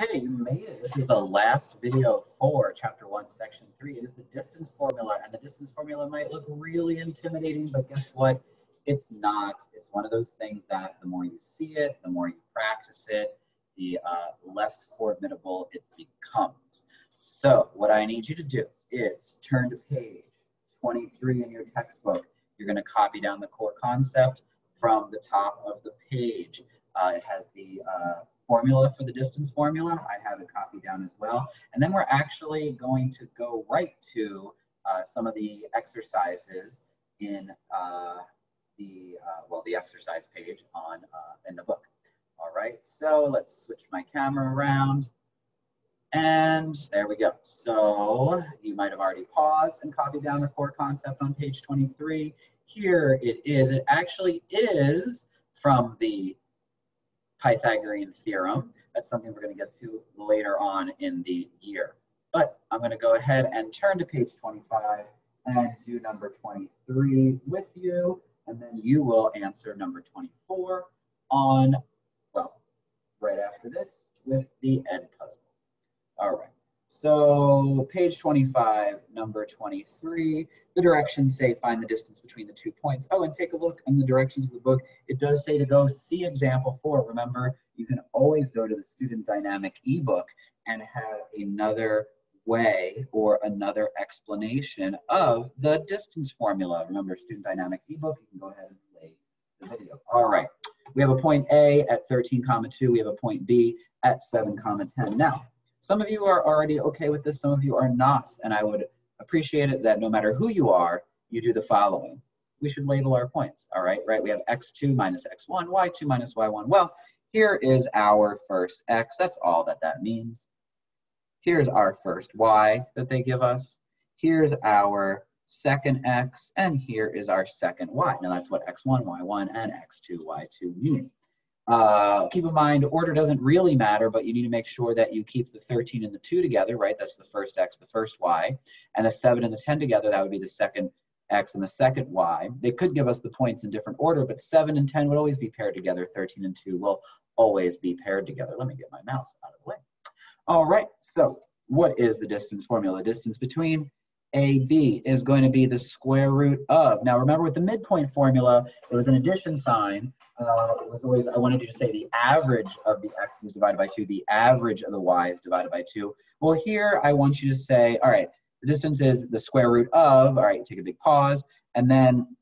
Okay, you made it. This is the last video for chapter one, section three. It is the distance formula, and the distance formula might look really intimidating, but guess what? It's not. It's one of those things that the more you see it, the more you practice it, the uh, less formidable it becomes. So what I need you to do is turn to page 23 in your textbook. You're going to copy down the core concept from the top of the page. Uh, it has the uh, formula for the distance formula. I have it copied down as well. And then we're actually going to go right to uh, some of the exercises in uh, the, uh, well, the exercise page on uh, in the book. All right, so let's switch my camera around. And there we go. So you might have already paused and copied down the core concept on page 23. Here it is. It actually is from the Pythagorean theorem. That's something we're going to get to later on in the year. But I'm going to go ahead and turn to page 25 and do number 23 with you, and then you will answer number 24 on, well, right after this with the Ed puzzle. All right. So page 25, number 23, the directions say find the distance between the two points. Oh, and take a look in the directions of the book. It does say to go see example four. Remember, you can always go to the student dynamic ebook and have another way or another explanation of the distance formula. Remember, student dynamic ebook, you can go ahead and play the video. All right, we have a point A at 13 comma 2. We have a point B at 7 comma 10. Now, some of you are already okay with this, some of you are not, and I would appreciate it that no matter who you are, you do the following. We should label our points, all right, right? We have x2 minus x1, y2 minus y1. Well, here is our first x, that's all that that means. Here's our first y that they give us. Here's our second x, and here is our second y. Now that's what x1, y1, and x2, y2 mean. Uh, keep in mind, order doesn't really matter, but you need to make sure that you keep the 13 and the 2 together, right? That's the first x, the first y. And the 7 and the 10 together, that would be the second x and the second y. They could give us the points in different order, but 7 and 10 would always be paired together. 13 and 2 will always be paired together. Let me get my mouse out of the way. All right, so what is the distance formula? Distance between AB is going to be the square root of. Now remember with the midpoint formula, it was an addition sign. Uh, it was always, I wanted you to say the average of the x's divided by 2, the average of the y's divided by 2. Well here I want you to say, all right, the distance is the square root of, all right, take a big pause, and then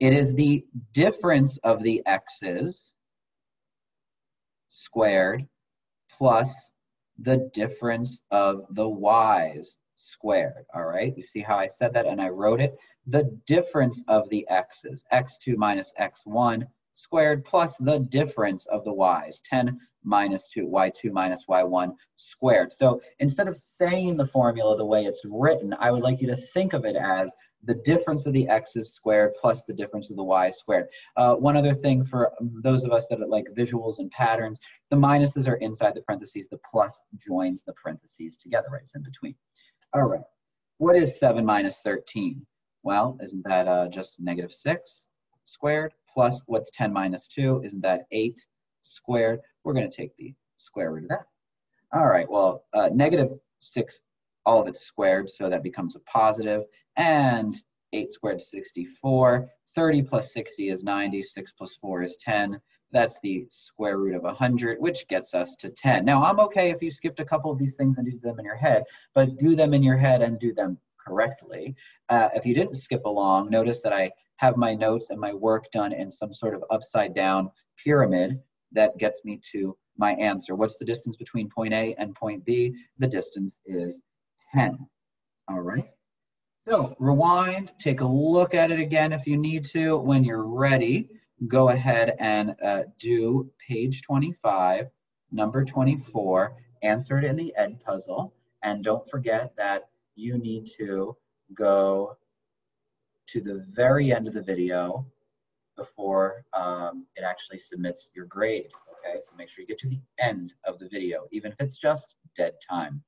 it is the difference of the x's squared plus the difference of the y's squared, all right? You see how I said that and I wrote it? The difference of the x's, x2 minus x1 squared plus the difference of the y's, 10 minus 2, y2 minus y1 squared. So instead of saying the formula the way it's written, I would like you to think of it as the difference of the x's squared plus the difference of the y squared. Uh, one other thing for those of us that like visuals and patterns, the minuses are inside the parentheses, the plus joins the parentheses together, right? It's in between. All right, what is 7 minus 13? Well, isn't that uh, just negative 6 squared? Plus, what's 10 minus 2? Isn't that 8 squared? We're going to take the square root of that. All right, well, uh, negative 6, all of it's squared, so that becomes a positive. And 8 squared is 64. 30 plus 60 is 90. 6 plus 4 is 10. That's the square root of 100, which gets us to 10. Now, I'm okay if you skipped a couple of these things and do them in your head, but do them in your head and do them correctly. Uh, if you didn't skip along, notice that I have my notes and my work done in some sort of upside down pyramid that gets me to my answer. What's the distance between point A and point B? The distance is 10. All right. So rewind, take a look at it again if you need to. When you're ready, go ahead and uh, do page 25, number 24, answer it in the Edpuzzle. And don't forget that you need to go to the very end of the video before um, it actually submits your grade. Okay, so make sure you get to the end of the video, even if it's just dead time.